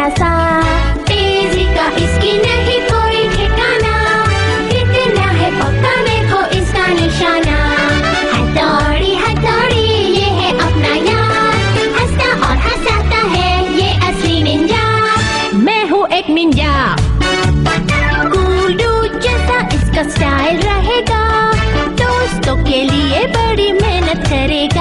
छोटा तेज़ी का इसकी नहीं कोई ठिकाना। कितना है पक्का देखो इसका निशाना। हथौड़ी हथौड़ी ये है अपना यार। हंसता और हंसाता है ये असली निंजा। मैं हूँ एक निंजा। कूल जैसा इसका स्टाइल रहेगा। दोस्तों के लिए बड़ी मेहनत करेगा।